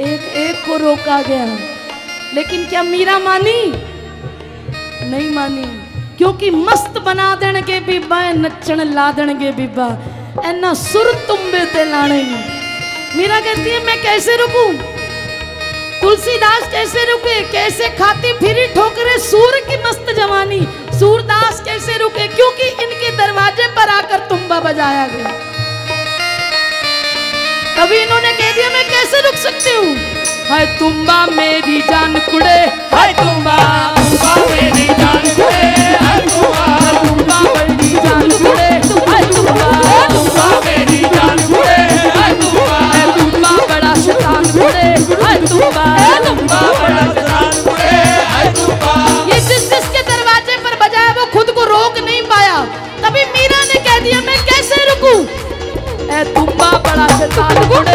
एक एक को रोका गया। लेकिन क्या मीरा मानी? नहीं मानी। क्योंकि मस्त बना देंगे बीबा नचण ला देंगे बीबा एना सुर तुम्बे ते लाने मीरा कहती है, मैं कैसे रुकू? तुलसीदास कैसे रुके? कैसे खाती फिरी ठोकरे सूर की मस्त जवानी? सूरदास कैसे रुके? क्योंकि इनके दरवाजे पर आकर तुम्बा बजाया गया। तभी इन्होंने कह दिया, मैं कैसे रुक सकती हूँ? हाय तुम्बा मेरी जान कुड़े, हाय तुम्बा तुम्बा मेरी जान वाला शैतान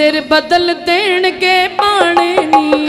ਤੇਰੇ ਬਦਲ ਦੇਣਗੇ ਪਾਣੇ ਨੀ।